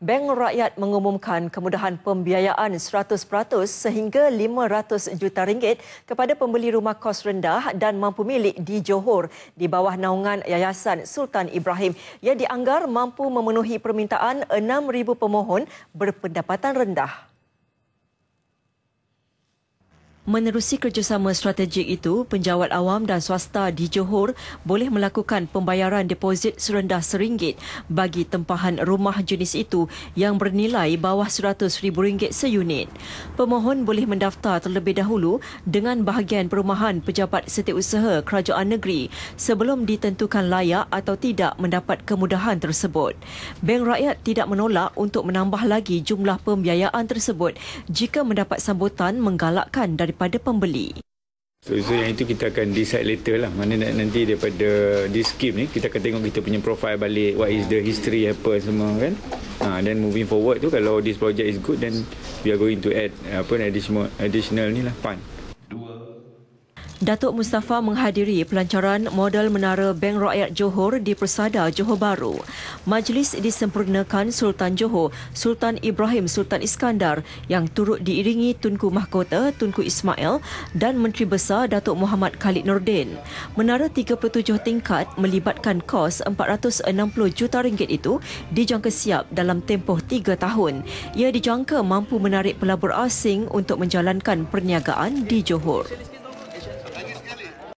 Bank Rakyat mengumumkan kemudahan pembiayaan 100% sehingga 500 juta ringgit kepada pembeli rumah kos rendah dan mampu milik di Johor di bawah naungan Yayasan Sultan Ibrahim yang dianggar mampu memenuhi permintaan 6,000 pemohon berpendapatan rendah. Menerusi kerjasama strategik itu, penjawat awam dan swasta di Johor boleh melakukan pembayaran deposit serendah RM1 bagi tempahan rumah jenis itu yang bernilai bawah RM100,000 seunit. Pemohon boleh mendaftar terlebih dahulu dengan bahagian perumahan pejabat setiausaha kerajaan negeri sebelum ditentukan layak atau tidak mendapat kemudahan tersebut. Bank Rakyat tidak menolak untuk menambah lagi jumlah pembiayaan tersebut jika mendapat sambutan menggalakkan dari kepada pembeli. So, so yang itu kita akan decide later lah. Mana nanti daripada di scheme ni kita akan tengok kita punya profile balik what is the history apa semua kan. Ha, then moving forward tu kalau this project is good then we are going to add apa additional additional ni lah fund Datuk Mustafa menghadiri pelancaran model menara Bank Rakyat Johor di Persada Johor Bahru. Majlis disempurnakan Sultan Johor, Sultan Ibrahim Sultan Iskandar yang turut diiringi Tunku Mahkota Tunku Ismail dan Menteri Besar Datuk Muhammad Khalid Nordin. Menara 37 tingkat melibatkan kos 460 juta ringgit itu dijangka siap dalam tempoh 3 tahun. Ia dijangka mampu menarik pelabur asing untuk menjalankan perniagaan di Johor.